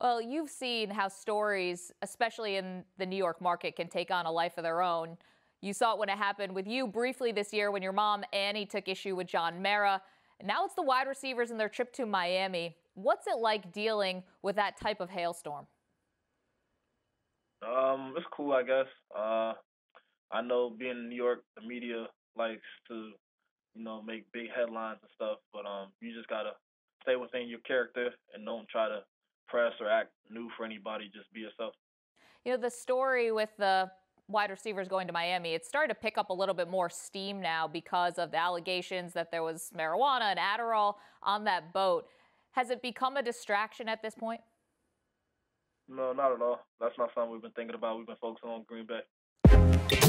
Well, you've seen how stories, especially in the New York market, can take on a life of their own. You saw it when it happened with you briefly this year when your mom, Annie, took issue with John Mara. Now it's the wide receivers and their trip to Miami. What's it like dealing with that type of hailstorm? Um, it's cool, I guess. Uh, I know being in New York, the media likes to, you know, make big headlines and stuff, but um, you just gotta stay within your character and don't try to press or act new for anybody. Just be yourself. You know, the story with the wide receivers going to Miami, it's started to pick up a little bit more steam now because of the allegations that there was marijuana and Adderall on that boat. Has it become a distraction at this point? No, not at all. That's not something we've been thinking about. We've been focusing on Green Bay.